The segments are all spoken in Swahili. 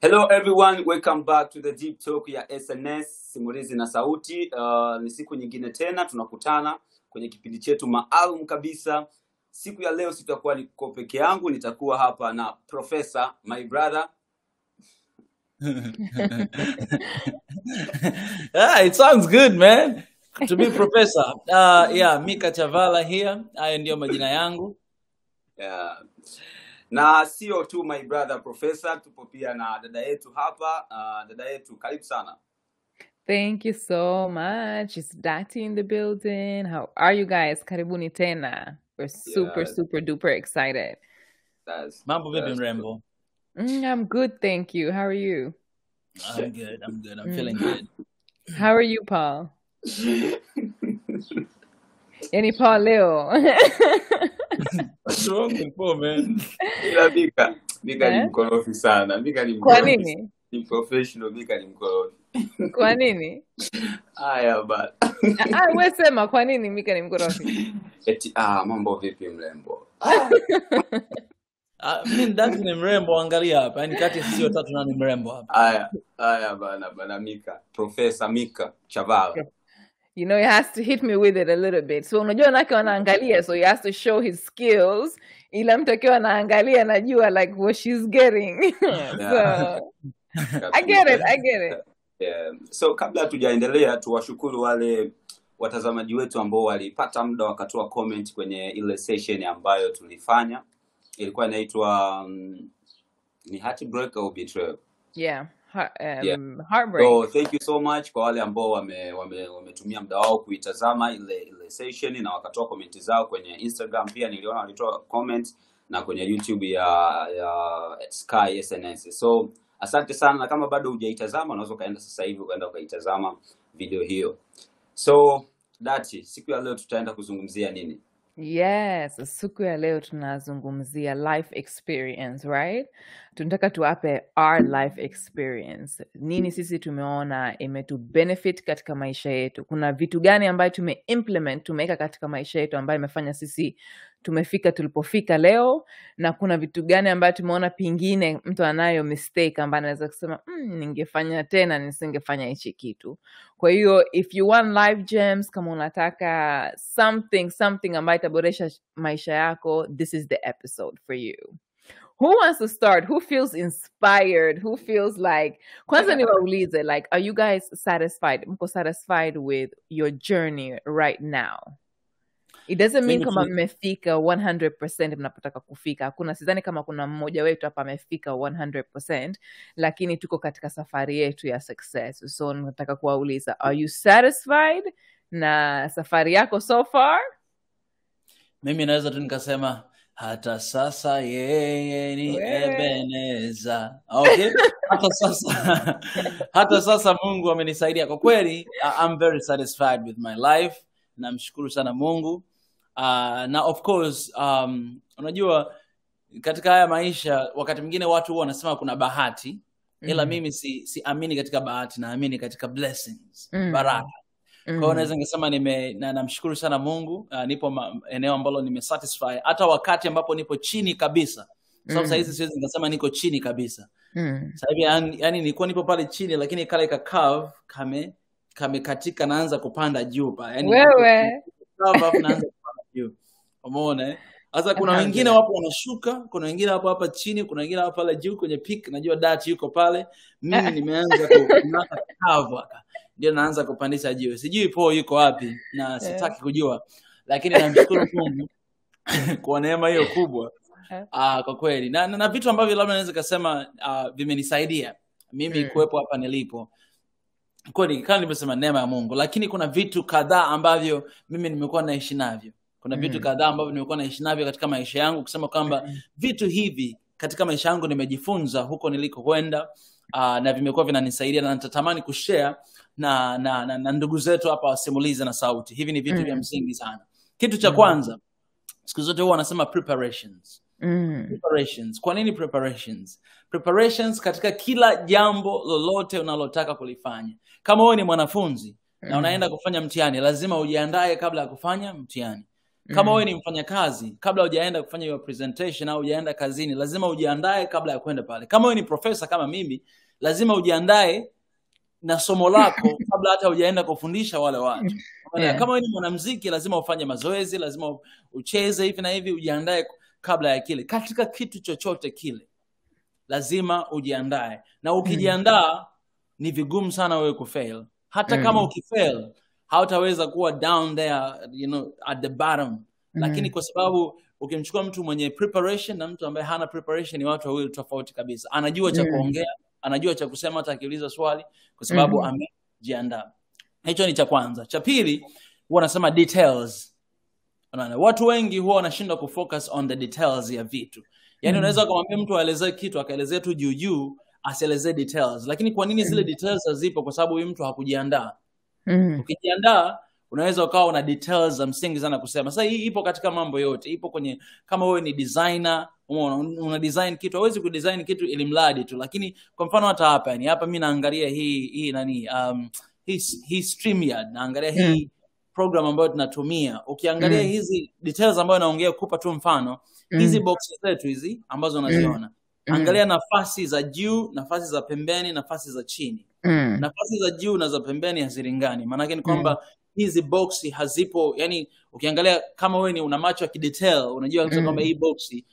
Hello everyone, welcome back to the Deep Talk ya SNS Simulizi na Sauti. Uh, ni siku nyingine tena tunakutana kwenye kipindi chetu maalum kabisa. Siku ya leo sitakuwa niko peke yangu, nitakuwa hapa na Professor, my brother. ah, it sounds good man to be professor uh, yeah mika chavala here hayo ndiyo majina yangu Yeah. Na sio tu my brother Professor, tupo pia na dada yetu hapa. Uh, dada yetu karibu sana. Thank you so much. It's Dati in the building. How are you guys? Karibuni tena. We're super, Yeah, super duper excited. that's, mambo vipi that's mrembo Mm, I'm good, thank you. How are you? i'm good i'm good i'm Mm. feeling good How are you, Paul? Any Paul Leo? what's wrong with man Ila Mika, Mika ni Eh? mkorofi sana. Mika ni Kwa mkorofi. nini? Ni professional, Mika ni mkorofi. Kwa nini? Haya bana. Ah, ah, we sema kwa nini Mika ni mkorofi? Eti ah, mambo vipi mrembo? Ah, mi ndati ni mrembo angalia hapa yani kati sisi watatu nani mrembo hapa Haya, haya bana bana Mika. Profesa Mika Chavala. You know, he has to hit me with it a little bit. So unajua nake wanaangalia, so he has to show his skills. Ila mtu akiwa anaangalia anajua like what she's getting. So I get it, I get it. Yeah. So kabla hatujaendelea tuwashukuru wale watazamaji wetu ambao walipata muda wakatoa comment kwenye ile session ambayo tulifanya. Ilikuwa inaitwa um, ni heartbreak au betrayal. Yeah. Heart, Yeah. um, heartbreak. So thank you so much kwa wale ambao wame, wame, wametumia muda wao kuitazama ile ile session na wakatoa komenti zao kwenye Instagram. Pia niliona walitoa comment na kwenye YouTube ya ya Sky SNS. So asante sana, na kama bado hujaitazama unaweza ukaenda sasa hivi ukaenda ukaitazama video hiyo. So Dati, siku ya leo tutaenda kuzungumzia nini? Yes, siku ya leo tunazungumzia life experience, right? Tunataka tuwape our life experience. Nini sisi tumeona imetu benefit katika maisha yetu? Kuna vitu gani ambayo tume implement tumeweka katika maisha yetu ambayo imefanya sisi tumefika tulipofika leo, na kuna vitu gani ambayo tumeona pengine mtu anayo mistake ambayo anaweza kusema mm, ningefanya tena nisingefanya hichi kitu. Kwa hiyo if you want life gems, kama unataka something something ambayo itaboresha maisha yako, this is the episode for you. Who wants to start? Who feels inspired? Who feels like kwanza niwaulize like are you guys satisfied? Mko satisfied with your journey right now? It doesn't mean kama mmefika 100% mnapotaka kufika. Hakuna, sidhani kama kuna mmoja wetu hapa amefika 100%, lakini tuko katika safari yetu ya success. So nataka kuwauliza, are you satisfied na safari yako so far? mimi naweza tu nikasema hata sasa yeye ni ebeneza. Okay. Hata sasa hata sasa mungu amenisaidia. Kwa kweli I'm very satisfied with my life. Namshukuru sana mungu. Uh, na of course um, unajua katika haya maisha wakati mwingine watu huwa wanasema kuna bahati. Ila mm. mimi si siamini katika bahati naamini katika blessings mm. baraka kwa hiyo Mhm. naweza nikasema nime na, namshukuru sana mungu uh, nipo ma, eneo ambalo nimesatisfy hata wakati ambapo nipo chini kabisa kwa sababu mm. sahizi siwezi nikasema niko chini kabisa mm. sahivi yani, yani nilikuwa nipo pale chini lakini kale ka curve kame kamekatika naanza kupanda juu pa yani Wewe. curve naanza kupanda juu umeona eh? sasa kuna wengine wapo wanashuka kuna wengine wapo hapa chini kuna wengine wapo pale juu kwenye peak najua dati yuko pale mimi nimeanza ku- kunaka curve ndio naanza kupandisha jiwe. sijui po yuko wapi na sitaki sitaki kujua lakini namshukuru mungu kwa neema hiyo kubwa yeah. uh, kwa kweli na, na, na vitu ambavyo labda naweza kasema uh, vimenisaidia mimi Mm. kuwepo hapa nilipo kweli kama nilivyosema neema ya mungu lakini kuna vitu kadhaa ambavyo mimi nimekuwa naishi navyo kuna mm. vitu kadhaa ambavyo nimekuwa naishi navyo katika maisha yangu kusema kwamba mm. vitu hivi katika maisha yangu nimejifunza huko nilikokwenda uh, na vimekuwa vinanisaidia na nitatamani kushare na, na, na, na ndugu zetu hapa wasimulize na sauti hivi ni vitu vya Mm. msingi sana kitu cha Mm. kwanza siku zote huwa wanasema preparations Mm. preparations kwa nini preparations preparations katika kila jambo lolote unalotaka kulifanya kama wewe ni mwanafunzi na Mm. unaenda kufanya mtihani lazima ujiandae kabla ya kufanya mtihani kama Mm. wewe ni mfanyakazi kabla hujaenda kufanya hiyo presentation au hujaenda kazini lazima ujiandae kabla ya kwenda pale kama wewe ni profesa kama mimi lazima ujiandae na somo lako kabla hata hujaenda kufundisha wale watu? Yeah. kama wewe ni mwanamuziki lazima ufanye mazoezi lazima ucheze hivi na hivi ujiandae kabla ya kile katika kitu chochote kile lazima ujiandae na ukijiandaa mm. ni vigumu sana wewe kufail hata Mm. kama ukifail hautaweza kuwa down there you know, at the bottom. Mm-hmm. lakini kwa sababu ukimchukua mtu mwenye preparation na mtu ambaye hana preparation ni watu wawili tofauti kabisa. Anajua cha Mm. kuongea anajua cha kusema hata akiuliza swali kwa sababu mm-hmm. amejiandaa. Hicho ni cha kwanza. Cha pili huwa anasema details. Unaona, watu wengi huwa wanashindwa kufocus on the details ya vitu. Yaani Mm. unaweza ukamwambia mtu aelezee kitu akaelezea tu juu juu asielezee details. Lakini kwa nini zile details hazipo? Kwa sababu huyu mtu hakujiandaa Mm. ukijiandaa unaweza ukawa una details za msingi sana kusema sasa hii ipo katika mambo yote ipo kwenye kama wewe ni designer umeona, una design kitu hawezi kudesign kitu ili mradi tu lakini kwa mfano hata hapa yani hapa mi naangalia hii hii nani um, hii, hii StreamYard naangalia hii program ambayo tunatumia ukiangalia Mm. hizi details ambayo naongea kupa tu mfano Mm. hizi boxes zetu hizi ambazo unaziona Mm. Angalia nafasi za juu nafasi za pembeni nafasi za chini Mm. nafasi za juu na za pembeni hazilingani maanake ni kwamba mm. hizi boksi hazipo yani ukiangalia kama wewe ni una macho ya kidetail unajua Mm. kwamba hii boksi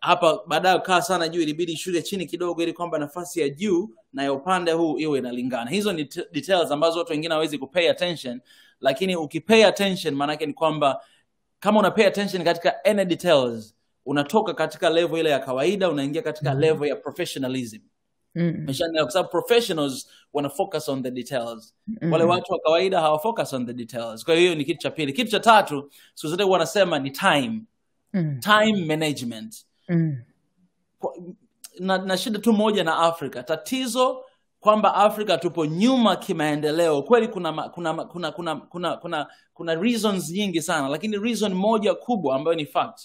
hapa baadaye kaa sana juu ilibidi shule chini kidogo ili kwamba nafasi ya juu na ya upande huu iwe inalingana hizo ni details ambazo watu wengine hawezi kupay attention lakini ukipay attention maanake ni kwamba kama una pay attention katika any details unatoka katika levo ile ya kawaida unaingia katika level ya professionalism Mm. Umeshaelewa? kwa sababu professionals wana focus on the details Mm. wale watu wa kawaida hawa focus on the details kwa hiyo ni kitu cha pili kitu cha tatu siku zote wanasema ni time Mm. time management Mm. Kwa- na, na shida tu moja na afrika tatizo kwamba afrika tupo nyuma kimaendeleo kweli kuna kuna kuna kuna kuna kuna, kuna reasons nyingi sana lakini reason moja kubwa ambayo ni fact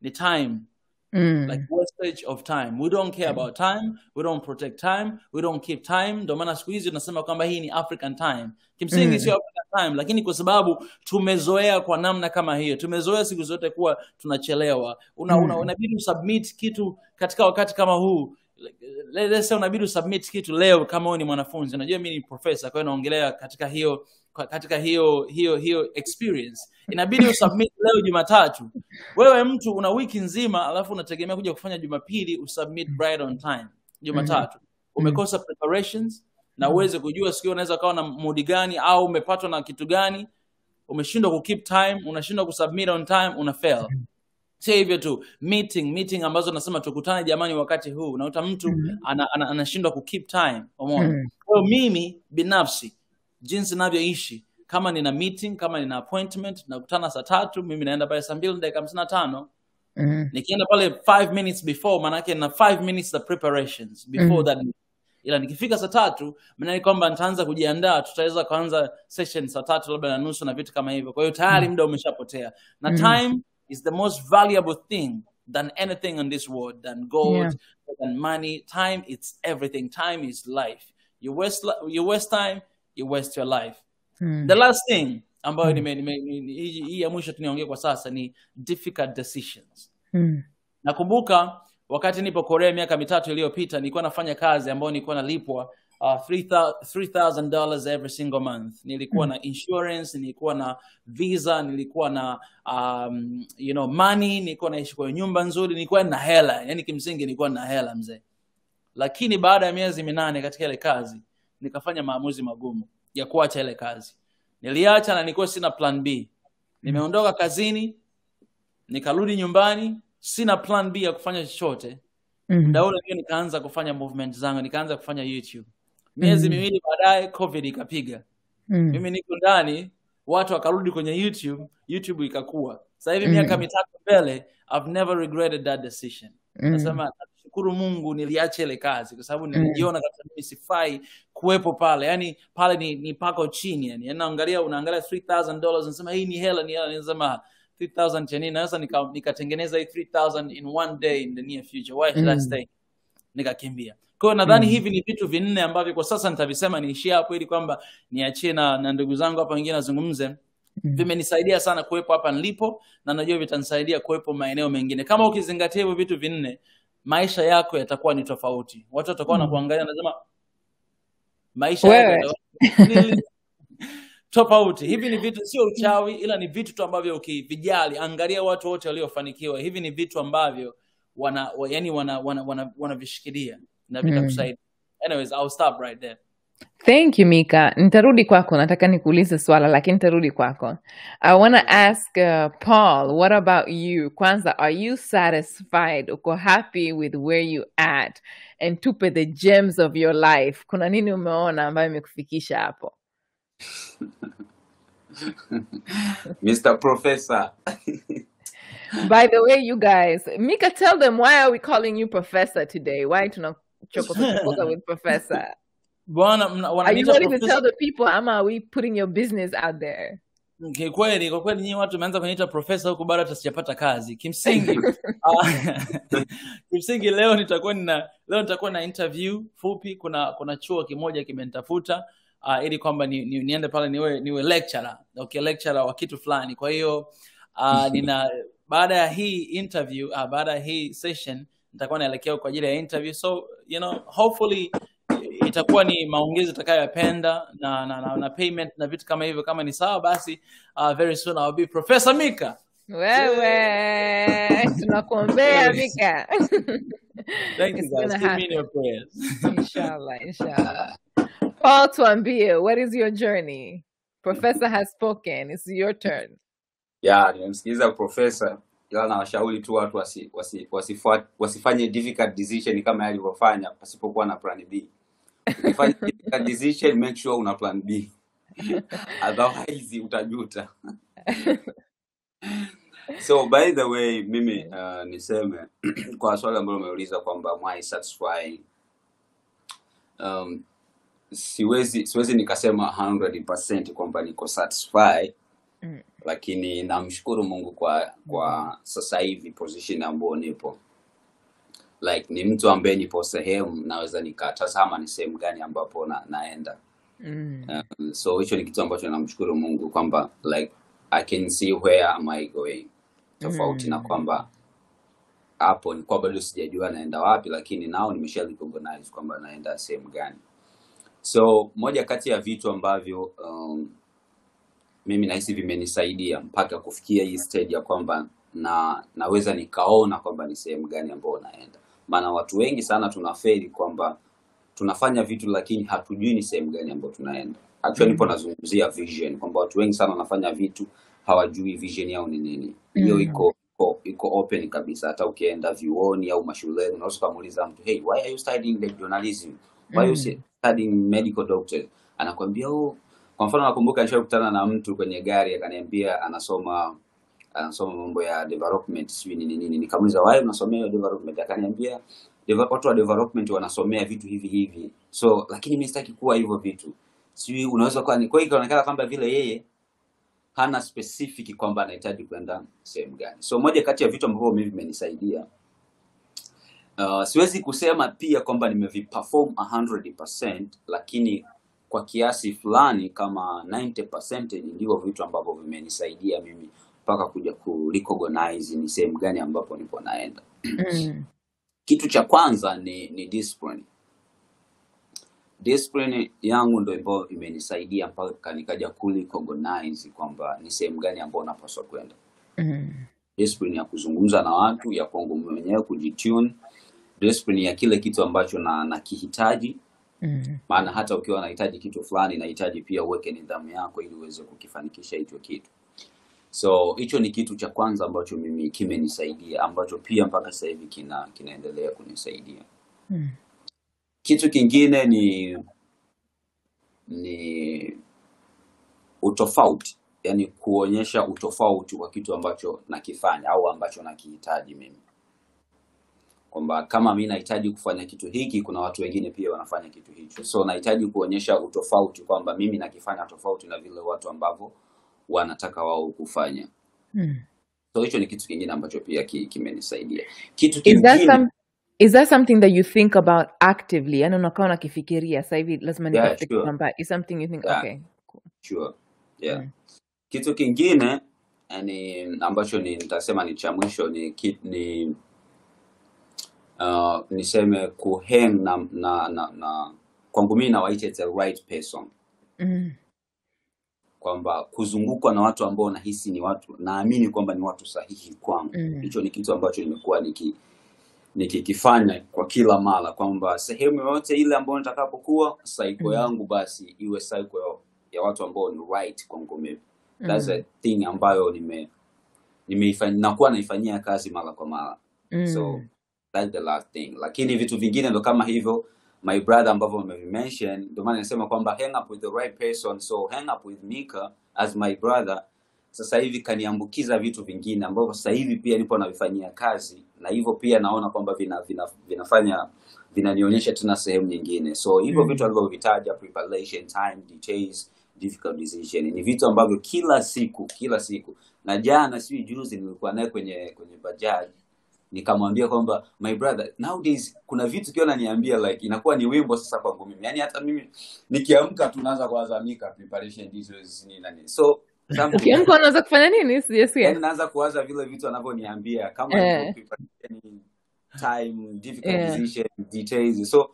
ni time Mm. like wastage of time. We don't care about time. We don't protect time. We don't keep time. Ndio maana siku hizi tunasema kwamba hii ni african time. Kimsingi Mm. sio african time lakini kwa sababu tumezoea kwa namna kama hiyo tumezoea siku zote kuwa tunachelewa. Una, una, Mm. unabidi usubmit kitu katika wakati kama huu. Let's say unabidi usubmit kitu leo kama wewe ni mwanafunzi. Unajua mimi ni profesa kwa hiyo naongelea katika hiyo katika hiyo hiyo hiyo experience. Inabidi usubmit leo jumatatu. Wewe mtu una wiki nzima alafu unategemea kuja kufanya jumapili usubmit right on time. Jumatatu. Umekosa preparations na uweze kujua sikio unaweza ukawa na mudi gani au umepatwa na kitu gani. Umeshindwa kukeep time unashindwa kusubmit on time una fail. Sio hivyo tu meeting meeting ambazo nasema tukutane jamani wakati huu. Unakuta mtu anashindwa ana, ana, anashindwa kukeep time umeona? Mm. kwa hiyo mimi binafsi jinsi navyoishi kama nina meeting kama nina appointment nakutana saa tatu mimi naenda pale saa mbili na dakika hamsini na tano. Mm. nikienda pale five minutes before maanake na five minutes za preparations before Mm. that ila nikifika saa tatu maanake kwamba nitaanza kujiandaa tutaweza kuanza session saa tatu labda na nusu na vitu kama hivyo. Kwa hiyo tayari muda umeshapotea. Na Mm. time is the most valuable thing than anything on this world than gold Yeah. than money. Time it's everything. Time is life. You waste, you waste time you waste your life. Mm. the last thing ambayo ni- hii ya mwisho tuniongea kwa sasa ni difficult decisions. Mm. nakumbuka wakati nipo korea miaka mitatu iliyopita nilikuwa nafanya kazi ambayo nilikuwa nalipwa uh, $3000 every single month. Nilikuwa na insurance nilikuwa na visa nilikuwa na um, you know money nilikuwa naishi kwenye nyumba nzuri nilikuwa na hela. Yani kimsingi nilikuwa na hela mzee. Lakini baada ya miezi minane katika ile kazi nikafanya maamuzi magumu ya kuacha ile kazi niliacha na nilikuwa sina plan b nimeondoka kazini nikarudi nyumbani sina plan b ya kufanya chochote Mm-hmm. ndio nikaanza kufanya movement zangu nikaanza kufanya youtube miezi mm-hmm. miwili baadaye covid ikapiga Mm-hmm. mimi niko ndani watu wakarudi kwenye youtube youtube ikakua sasa hivi Mm. miaka mitatu mbele i've never regretted that decision Mm-hmm. nasema nashukuru mungu niliacha ile kazi kwa sababu nilijiona mm. kabisa mimi sifai kuwepo pale. Yani pale ni, ni pako chini yani yani naangalia unaangalia 3000 dollars unasema hii ni hela ni hela. Nasema 3000 cha nini? Nikatengeneza nika- nikatengeneza hii 3000 in one day in the near future. Why should mm. I stay? Nikakimbia. Kwa hiyo nadhani Mm. hivi ni vitu vinne ambavyo kwa sasa nitavisema niishie hapo ili kwamba niachie na, na ndugu zangu hapa wengine nazungumze Mm. vimenisaidia sana kuwepo hapa nilipo na najua vitanisaidia kuwepo maeneo mengine. Kama ukizingatia hivyo vitu vinne maisha yako yatakuwa ni tofauti. Watu watakuwa Mm. wanakuangalia nasema maisha yako tofauti. Hivi ni vitu sio uchawi ila ni vitu tu ambavyo ukivijali. Angalia watu wote waliofanikiwa. Hivi ni vitu ambavyo wana wa, yani wana wana, wana, wanavishikilia na Mm. anyways I'll stop right there Thank you, Mika. Nitarudi kwako. Nataka nikuulize swala lakini nitarudi kwako. I want to ask uh, Paul, what about you? Kwanza, are you satisfied? Uko happy with where you at? And tupe the gems of your life. Kuna nini umeona ambayo imekufikisha hapo? Mr. Professor. By the way, you guys, Mika, tell them why are we calling you professor today? Why tunachokoza chokoza with professor? Bwana mna- Are you ready to tell the people, ama are we putting your business out there? kikweli kwa kweli nyinyi watu meanza kuniita profesa huku bado hata sijapata kazi. Kimsingi. Ah, kimsingi leo nitakuwa nina leo nitakuwa na interview fupi. Kuna kuna chuo kimoja kimenitafuta uh, ili kwamba ni, ni, niende pale niwe niwe lecturer. Okay lecturer wa kitu fulani. Kwa hiyo uh, nina baada ya hii interview uh, baada ya hii session nitakuwa naelekea kwa ajili ya interview. So you know hopefully itakuwa ni maongezi utakayoyapenda na, na, na, na payment na vitu kama hivyo kama ni sawa basi uh, very soon I'll be Professor Mika Wewe, tunakuombea Mika. thank you guys gonna me your prayers Inshallah, inshallah. Paul tuambie, what is your journey? Professor has spoken. It's your turn. ya nimemsikiliza profesa ila nawashauri tu watu wasi, wasi, wasifanye difficult decision kama yalivyofanya alivyofanya pasipokuwa na plan b ukifanya a decision make sure una plan b. Otherwise utajuta. So by the way mimi uh, niseme kwa swali ambalo umeuliza kwamba why satisfy um, siwezi siwezi nikasema 100% kwamba niko satisfied Mm. lakini namshukuru mungu kwa kwa sasa hivi position ambayo nipo like ni mtu ambaye nipo sehemu naweza nikatazama ni sehemu gani ambapo na, naenda Mm. um, so hicho ni kitu ambacho namshukuru mungu kwamba like i can see where am i going tofauti mm. na kwamba hapo nilikuwa bado sijajua naenda wapi lakini nao nimesha recognize kwamba naenda sehemu gani so moja kati ya vitu ambavyo um, mimi nahisi vimenisaidia mpaka kufikia hii stage ya kwamba na naweza nikaona kwamba ni sehemu gani ambayo naenda maana watu wengi sana tunafeli kwamba tunafanya vitu lakini hatujui ni sehemu gani ambayo tunaenda actually nipo Mm. nazungumzia vision kwamba watu wengi sana wanafanya vitu hawajui vision yao ni nini hiyo Mm. iko iko iko open kabisa hata ukienda vyuoni au mashuleni unaweza ukamuuliza mtu hey why are you studying the journalism why are you Mm. studying medical doctor anakwambia oh kwa mfano nakumbuka nishakutana na mtu kwenye gari akaniambia anasoma anasoma mambo ya development sijui nini nini nikamuuliza why unasomea development? Akaniambia watu wa development wanasomea vitu hivi hivi. So lakini mimi sitaki kuwa hivyo vitu. Sijui unaweza kuwa ni kwa hiyo ikaonekana kwamba vile yeye hana specific kwamba anahitaji kwenda sehemu gani. So moja kati ya vitu ambavyo mimi vimenisaidia uh, siwezi kusema pia kwamba nimeviperform 100% lakini kwa kiasi fulani kama 90% ndivyo vitu ambavyo vimenisaidia mimi mpaka kuja ku recognize ni sehemu gani ambapo niko naenda Mm. kitu cha kwanza ni, ni discipline discipline yangu ndo ambayo imenisaidia mpaka nikaja ku recognize kwamba ni sehemu gani ambayo napaswa kwenda Mm. discipline ya kuzungumza na watu ya kwangu mwenyewe kujitune discipline ya kile kitu ambacho na nakihitaji Mm. maana hata ukiwa unahitaji kitu fulani inahitaji pia uweke nidhamu yako ili uweze kukifanikisha hicho kitu so hicho ni kitu cha kwanza ambacho mimi kimenisaidia ambacho pia mpaka sasa hivi kina kinaendelea kunisaidia. Mm. kitu kingine ni ni utofauti yani kuonyesha utofauti wa kitu ambacho nakifanya au ambacho nakihitaji mimi. Kwamba kama mi nahitaji kufanya kitu hiki kuna watu wengine pia wanafanya kitu hicho. So nahitaji kuonyesha utofauti kwamba mimi nakifanya tofauti na vile watu ambavyo wanataka wao kufanya Mm. so hicho ni kitu kingine ambacho pia ki- kimenisaidia kitu Is that kingine is that something that you think about actively? Yani unakaa unakifikiria sasa hivi lazima yeah sure ambacho is something you think yeah okay. Cool. sure yeah Mm. kitu kingine yani ambacho ni nitasema ni cha mwisho ni, ki- ni uh, niseme kuhang na, na, na, na kwangu mimi nawaita the right person Mm. Kwamba kuzungukwa na watu ambao nahisi ni watu naamini kwamba ni watu sahihi kwangu hicho Mm. hicho ni kitu ambacho nimekuwa niki nikikifanya kwa kila mara kwamba sehemu yoyote ile ambayo nitakapokuwa saiko Mm. yangu basi iwe saiko ya, ya watu ambao ni right kwangu mimi that's Mm. a thing ambayo nime nimeifanya nakuwa naifanyia kazi mara kwa mara so Mm. that's the last thing lakini vitu vingine ndo kama hivyo my brother ambavyo umevimention ndio maana nasema kwamba hang up with the right person so hang up with Mika as my brother. Sasa hivi kaniambukiza vitu vingine ambavyo sasa hivi pia nipo navifanyia kazi na hivyo pia naona kwamba vina, vina, vinafanya vinanionyesha tena sehemu nyingine. So hivyo vitu Mm. alivyovitaja preparation time details difficult decision ni vitu ambavyo kila siku kila siku. Na jana si juzi nilikuwa naye kwenye kwenye bajaji nikamwambia kwamba my brother nowadays kuna vitu kiwa naniambia like inakuwa ni wimbo sasa kwangu mimi. Yani hata mimi nikiamka tu naanza kuwazamika preparation details nini na nini so ukiamka unaweza kufanya nini? Sijasikia yani naanza kuwaza vile vitu anavyoniambia kama eh. time difficult yeah. decision details. So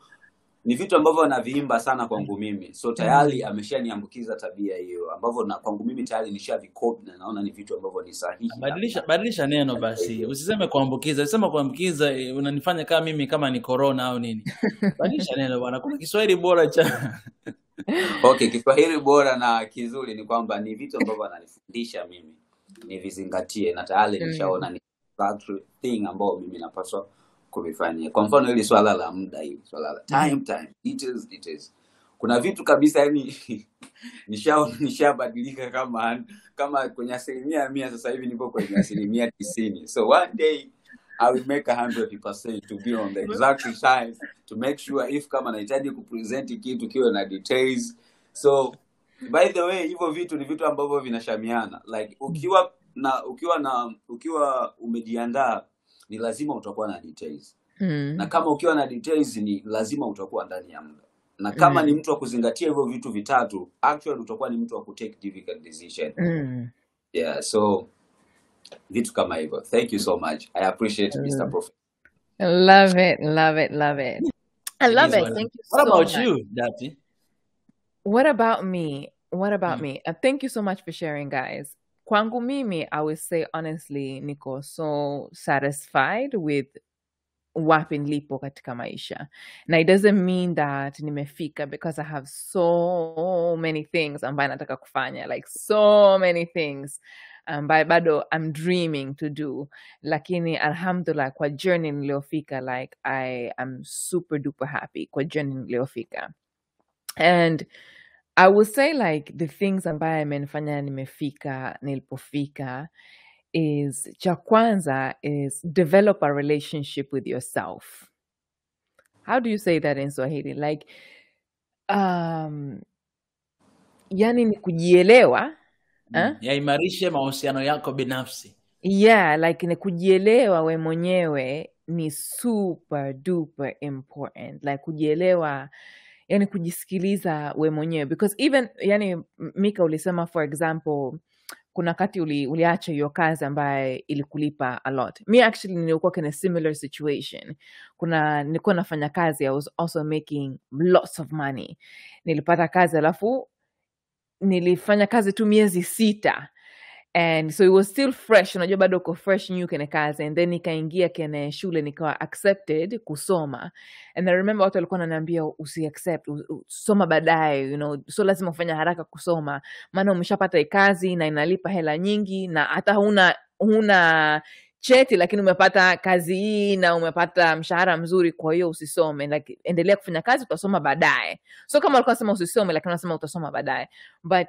ni vitu ambavyo anaviimba sana kwangu mimi. So tayari Mm. ameshaniambukiza tabia hiyo ambavyo na kwangu mimi tayari nishavikopi na naona ni vitu ambavyo ni sahihi badilisha badilisha neno basi. usiseme kuambukiza. Usisema kuambukiza eh, unanifanya kama mimi kama ni corona au nini. Badilisha neno bwana. Kuna kiswahili bora cha okay kiswahili bora na kizuri ni kwamba ni vitu ambavyo ananifundisha mimi. Nivizingatie na tayari Mm. nishaona ni that thing ambayo mimi napaswa kuvifanyia. Kwa mfano hili swala la muda hili swala la time time. Details details kuna vitu kabisa yani nisha nishabadilika kama kama kwenye asilimia mia sasa hivi niko kwenye asilimia tisini. So one day I will make a hundred percent to be on the exact time to make sure if kama nahitaji kupresent kitu kiwe na details. So by the way hivyo vitu ni vitu ambavyo vinashamiana. Like ukiwa na ukiwa na ukiwa umejiandaa ni lazima utakuwa na details mm. na kama ukiwa na details ni lazima utakuwa ndani ya muda na kama mm. ni mtu wa kuzingatia hivyo vitu vitatu actually utakuwa ni mtu wa kutake difficult decision Mm. yeah so vitu kama hivyo thank you so much i appreciate mm. mr prof prophet Love it, love it, love it. I love it. Thank you you what so about much. you Dati What about me? What about mm. me? Uh, thank you so much for sharing, guys. Kwangu mimi, I would say honestly, niko so satisfied with wapi nilipo katika maisha. Na it doesn't mean that nimefika because I have so many things ambayo nataka kufanya, like so many things ambayo bado I'm dreaming to do. Lakini alhamdulillah kwa journey niliyofika, like I am super duper happy kwa journey niliyofika. And I would say like the things ambayo amenifanya nimefika nilipofika is cha kwanza is develop a relationship with yourself. How do you say that in Swahili? Like um yani ni kujielewa eh? Mm. yaimarishe mahusiano yako binafsi Yeah, like ni kujielewa we mwenyewe ni super duper important. Like kujielewa yani kujisikiliza we mwenyewe because even yani Mika ulisema for example kuna wakati uli, uliacha hiyo kazi ambaye ilikulipa a lot. mi actually nilikuwa in similar situation. Kuna nilikuwa nafanya kazi I was also making lots of money. Nilipata kazi alafu nilifanya kazi tu miezi sita and so it was still fresh unajua bado uko fresh new kene kazi. And then nikaingia kene shule nikawa accepted kusoma. And I remember watu walikuwa wananiambia usi accept u- u- soma baadaye you know so lazima ufanya haraka kusoma. Maana umeshapata kazi na inalipa hela nyingi na hata huna huna cheti lakini umepata kazi hii na umepata mshahara mzuri kwa hiyo usisome. Like endelea kufanya kazi utasoma baadaye. So kama walikuwa nasema usisome lakini unasema utasoma baadaye. But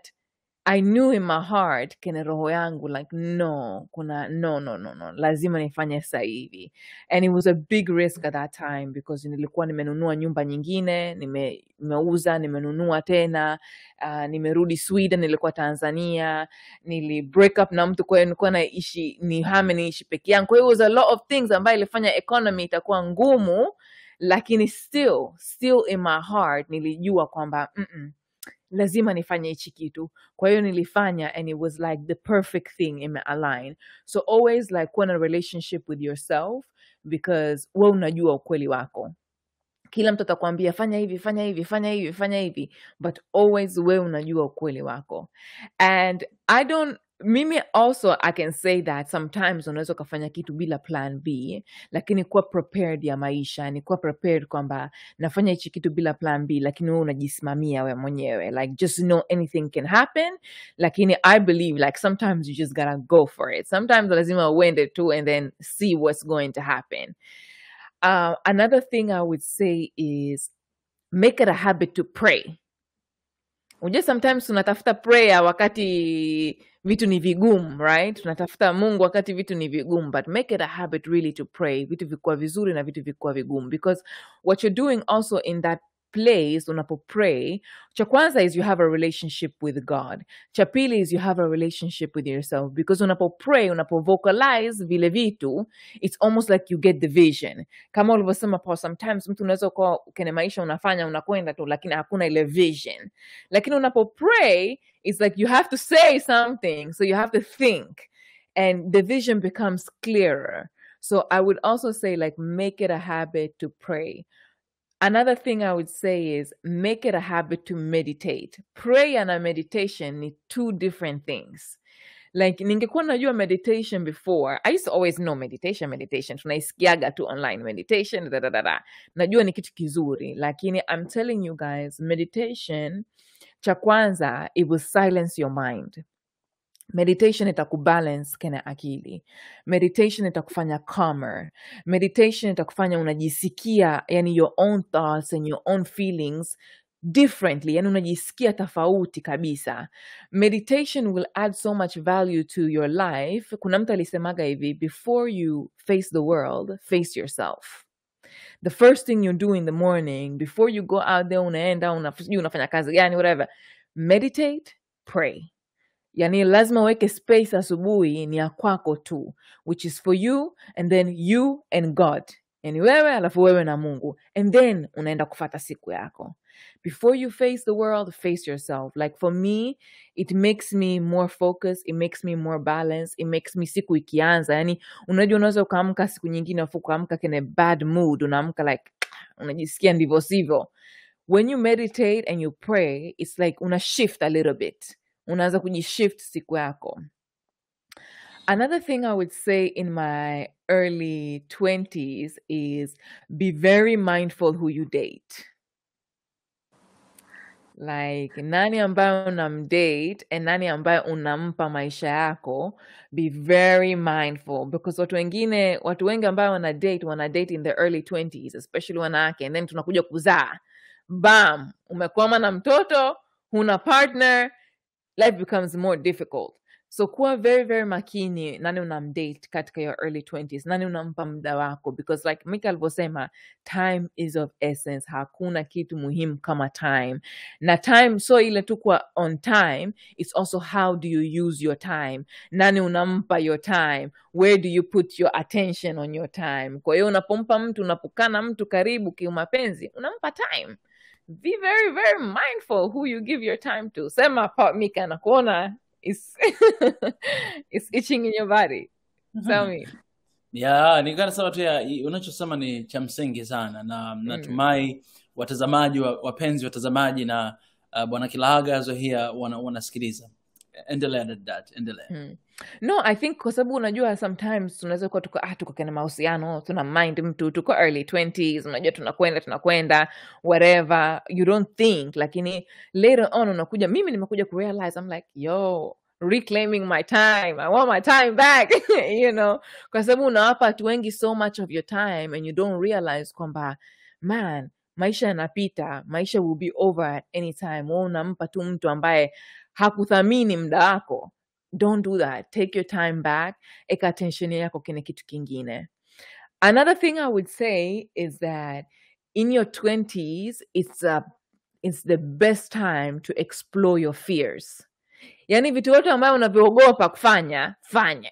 I knew in my heart kene roho yangu like no kuna no no no no lazima nifanye sasa hivi and it was a big risk at that time because nilikuwa nimenunua nyumba nyingine nime, nimeuza nimenunua tena uh, nimerudi Sweden nilikuwa Tanzania nili break up na mtu kwa hiyo nilikuwa naishi ni hame niishi peke yangu. Kwa was a lot of things ambayo ilifanya economy itakuwa ngumu lakini still still in my heart nilijua kwamba mm -mm, lazima nifanye hichi kitu. Kwa hiyo nilifanya and it was like the perfect thing imealign so always like kuwa na relationship with yourself because we unajua ukweli wako. Kila mtu atakwambia fanya hivi fanya hivi fanya hivi fanya hivi. But always we unajua ukweli wako. And i don't mimi also i can say that sometimes unaweza ukafanya kitu bila plan b lakini kuwa prepared ya maisha ni kuwa prepared kwamba nafanya hichi kitu bila plan b lakini wewe unajisimamia we mwenyewe. Like just know anything can happen lakini i believe like sometimes you just gotta go for it. Sometimes lazima uende tu and then see what's going to happen. Uh, another thing i would say is make it a habit to pray unajua sometimes tunatafuta prayer wakati vitu ni vigumu right? Tunatafuta mungu wakati vitu ni vigumu but make it a habit really to pray. Vitu vikuwa vizuri na vitu vikuwa vigumu. Because what you're doing also in that place unapo pray cha kwanza is you have a relationship with god. Cha pili is you have a relationship with yourself. Because unapo pray unapo vocalize vile vitu it's almost like you get the vision. Kama ulivyosema Paul, sometimes mtu unaweza kuwa kwenye maisha unafanya unakwenda tu lakini hakuna ile vision. Lakini unapo pray it's like you have to say something so you have to think and the vision becomes clearer. So i would also say like make it a habit to pray another thing i would say is make it a habit to meditate. Prayer na meditation ni two different things. Like ningekuwa najua meditation before i used to always know meditation meditation. Tunaisikiaga tu online meditation da, da, da, da. najua ni kitu kizuri. Lakini i'm telling you guys meditation cha kwanza it will silence your mind meditation itakubalance kena akili. Meditation itakufanya calmer. Meditation itakufanya unajisikia yani your own thoughts and your own feelings differently yani unajisikia tofauti kabisa. Meditation will add so much value to your life. Kuna mtu alisemaga hivi before you face the world face yourself. The first thing you do in the morning before you go out there unaenda una, unafanya kazi gani whatever. Meditate pray yani lazima uweke space asubuhi ni ya kwako tu which is for you and then you and god. Yani wewe alafu wewe na mungu. And then unaenda kufata siku yako. Before you face the world face yourself. Like for me it makes me more focused it makes me more balanced it makes me siku ikianza. Yani unajua unaweza ukaamka siku nyingine afu ukaamka kene bad mood unaamka like unajisikia ndivyo sivyo. When you meditate and you pray it's like una shift a little bit unaanza kujishift siku yako. Another thing i would say in my early 20s is be very mindful who you date. Like nani ambayo unamdate and nani ambayo unampa maisha yako be very mindful. Because watu wengine watu wengi ambayo wana date wana date in the early 20s especially wanawake and then tunakuja kuzaa. Bam! Umekwama na mtoto huna partner life becomes more difficult. So kuwa very very makini nani unamdate katika your early 20s nani unampa muda wako? Because like mika alivyosema time is of essence. Hakuna kitu muhimu kama time. Na time so ile tu kuwa on time it's also how do you use your time? Nani unampa your time? Where do you put your attention on your time? Kwa hiyo unapompa mtu unapokana mtu karibu kiumapenzi unampa time be very very mindful who you give your time to. Sema mika nakuona is is itching in your body. Tell me. Ya nilikuwa nasema tu unachosema ni cha msingi sana na mm. natumai watazamaji wa- wapenzi watazamaji na uh, bwana kilahaga zohia wana, wanasikiliza endelea na that endelea Hmm. no i think kwa sababu unajua sometimes tunaweza kuwa tuko ah, tuko kena mahusiano tuna mind mtu tuko early 20s unajua tunakwenda tunakwenda whatever you don't think. Lakini later on unakuja mimi nimekuja kurealize i'm like yo reclaiming my time i want my time back you know. Kwa sababu unawapa watu wengi so much of your time and you don't realize kwamba man maisha yanapita maisha will be over at any time. Wa unampa tu mtu ambaye hakuthamini muda wako. Don't do that. Take your time back. Eka attention yako kwenye kitu kingine. Another thing i would say is that in your 20s it's a it's the best time to explore your fears. Yaani vitu vyote ambayo unavyoogopa kufanya fanya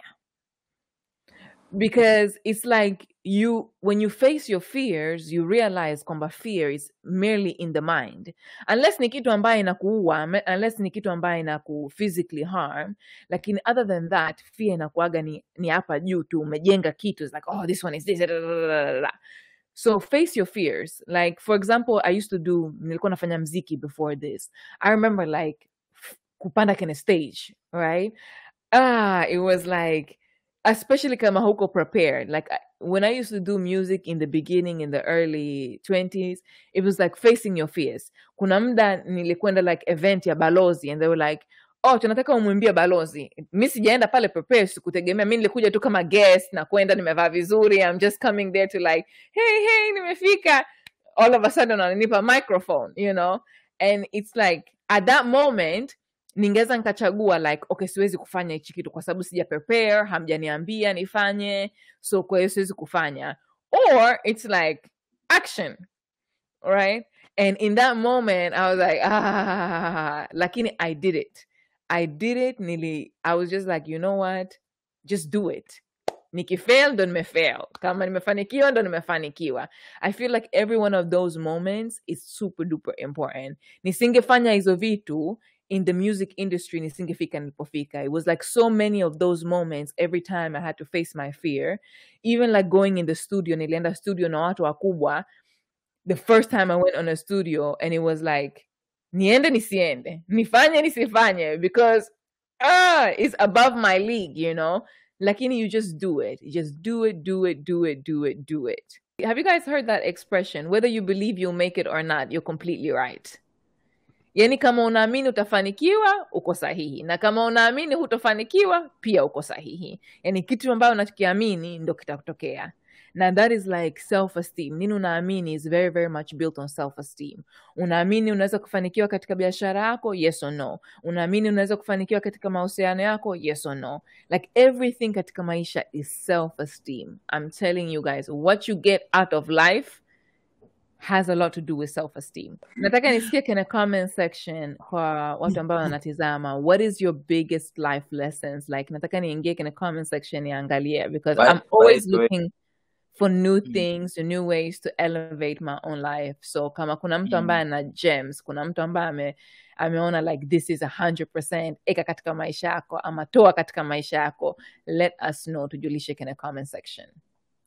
because it's like you when you face your fears you realize kwamba fear is merely in the mind. Unless ni kitu ambaye inakuua unless ni kitu ambaye inaku physically harm lakini other than that fear inakuaga ni ni hapa juu tu umejenga kitu it's like oh this one is this so face your fears. Like for example i used to do nilikuwa nafanya mziki before this. I remember like kupanda kwenye stage right? Ah it was like especially kama huko prepared. Like when i used to do music in the beginning in the early 20s it was like facing your fears. Kuna muda nilikwenda like event ya balozi and they were like oh tunataka umwimbie balozi. Mi sijaenda pale prepare sikutegemea. Mi nilikuja tu kama guest na kwenda nimevaa vizuri i'm just coming there to like hey hey nimefika. All of a sudden wananipa microphone you know? And it's like at that moment ningeweza nikachagua like okay siwezi kufanya hichi kitu kwa sababu sija prepare hamjaniambia nifanye so kwa hiyo siwezi kufanya. Or it's like action right? And in that moment i was like ah lakini i did it. I did it nili i was just like you know what? Just do it. Nikifail ndo nimefail. Kama nimefanikiwa ndo nimefanikiwa. I feel like every one of those moments is super duper important. Nisingefanya hizo vitu in the music industry nisingefika nilipofika it was like so many of those moments every time i had to face my fear. Even like going in the studio nilienda studio na watu wakubwa the first time i went on a studio and it was like niende nisiende nifanye nisifanye because ah it's above my league you know? Lakini you just do it. You just do it do it do it do it do it. Have you guys heard that expression whether you believe you'll make it or not you're completely right yani kama unaamini utafanikiwa uko sahihi. Na kama unaamini hutofanikiwa pia uko sahihi. Yani kitu ambayo unachokiamini ndo kitatokea. Na that is like self esteem nini unaamini is very very much built on self esteem unaamini unaweza kufanikiwa katika biashara yako? Yes or no. Unaamini unaweza kufanikiwa katika mahusiano yako? Yes or no. Like everything katika maisha is self esteem i'm telling you guys what you get out of life has a lot to do with self-esteem. Nataka nisikie kwenye comment section kwa watu ambao wanatizama what is your biggest life lessons? Like nataka niingie kwenye comment section niangalie because i'm always looking for new Mm. things new ways to elevate my own life. So kama kuna mtu Mm. ambaye ana gems kuna mtu ambaye ame, ameona like this is 100% eka katika maisha yako ama toa katika maisha yako let us know tujulishe kwenye comment section.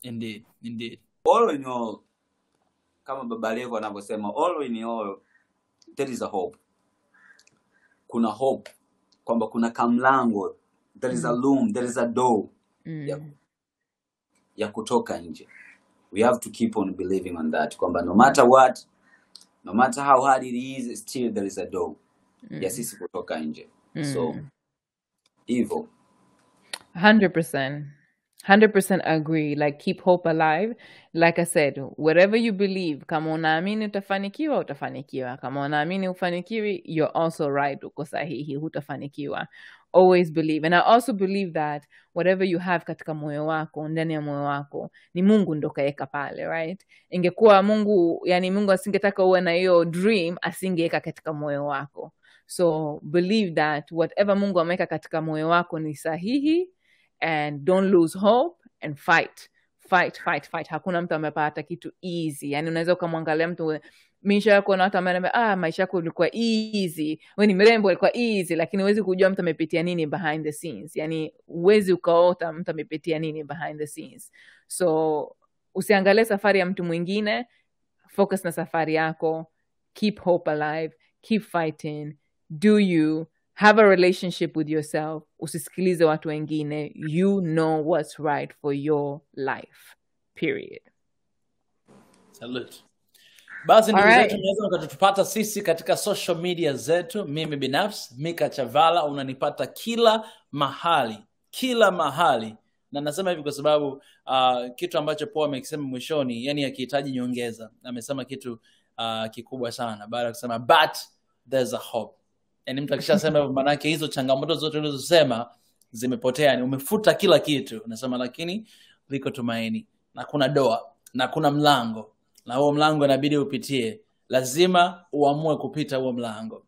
Indeed indeed. All in all kama baba levo anavyosema all in all there is a hope kuna hope kwamba kuna kamlango there is a Mm. loom there is a door ya, mm. ya ya kutoka nje we have to keep on believing on that kwamba no matter what no matter how hard it is still there is a door mm. ya sisi kutoka nje mm. so hivyo hivyo Hundred percent. Hundred percent agree. Like keep hope alive. Like I said, whatever you believe, kama unaamini utafanikiwa, utafanikiwa. Kama unaamini ufanikiwi, you're also right. Uko sahihi, hutafanikiwa. Always believe. And I also believe that whatever you have katika moyo wako, ndani ya moyo wako, ni Mungu ndo kaeka pale, right? Ingekuwa Mungu, yani Mungu asingetaka uwe na hiyo dream, asingeweka katika moyo wako. So believe that whatever Mungu ameweka katika moyo wako ni sahihi and don't lose hope and fight. Fight fight fight. Hakuna mtu amepata kitu easy. Yani unaweza ukamwangalia mtu maisha yako na watu amenambia ah maisha yako ilikuwa easy. We ni mrembo ilikuwa easy. Lakini huwezi kujua mtu amepitia nini behind the scenes. Yani huwezi ukaota mtu amepitia nini behind the scenes. So usiangalie safari ya mtu mwingine. Focus na safari yako. Keep hope alive. Keep fighting. Do you have a relationship with yourself usisikilize watu wengine you know what's right for your life period Salute. Basi ndugu Alright. zetu, mnaweza mkatupata sisi katika social media zetu. Mimi binafsi Mika Chavala, unanipata kila mahali, kila mahali, na nasema hivi kwa sababu uh, kitu ambacho Paul amekisema mwishoni, yani akihitaji nyongeza, amesema kitu uh, kikubwa sana baada ya kusema but there's a hope. Yani mtu akishasema maanake hizo changamoto zote ulizosema zimepotea, ni umefuta kila kitu. Unasema lakini liko tumaini. Na kuna doa na kuna mlango. Na huo mlango inabidi upitie. Lazima uamue kupita huo mlango.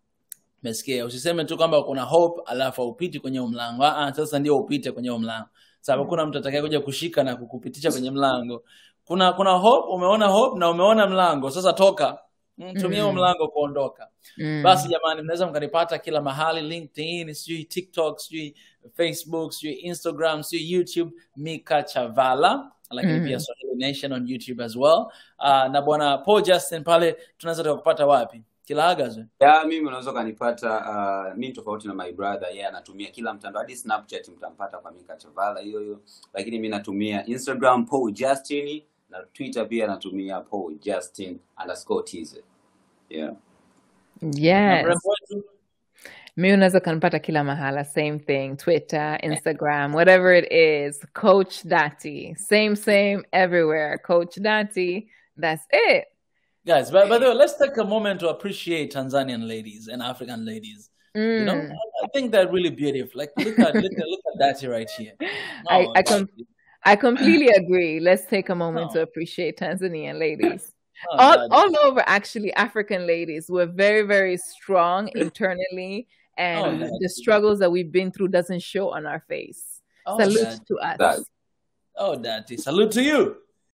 Mesikia usiseme tu kwamba kuna hope alafu upiti kwenye mlango. Ah, sasa ndio upite kwenye mlango. Sababu kuna mtu atakaye kuja kushika na kukupitisha kwenye mlango. Kuna kuna hope umeona hope na umeona mlango. Sasa toka Tumia huo Mm. mlango kuondoka Mm. basi jamani mnaweza mkanipata kila mahali linkedin sijui tiktok sijui facebook sijui instagram sijui youtube mika chavala lakini Mhm. pia swahili nation on youtube as well uh, na bwana paul justin pale tunaweza tukakupata wapi kila agazwe mimi unaweza ukanipata uh, mi tofauti na my brother yeye yeah, anatumia kila mtandao hadi snapchat mtampata kwa mika chavala hiyo hiyo lakini mi natumia instagram paul justin na twitter pia natumia paul justin underscore tz yeah. Yes. Mi unaweza kanipata kila mahala same thing. Twitter instagram whatever it is. Coach dati. Same same everywhere. Coach dati. That's it. Guys by, by the way let's take a moment to appreciate tanzanian ladies and african ladies. You know Mm. I, I think they're really beautiful. Like look at look at look at that right here. I, no I, com- I completely agree. Let's take a moment No. to appreciate Tanzanian ladies. No All, all over, actually, African ladies. We're very, very strong internally, oh and Dati. the struggles that we've been through doesn't show on our face. oh Salute Dati. to us. that oh Dati. salute to you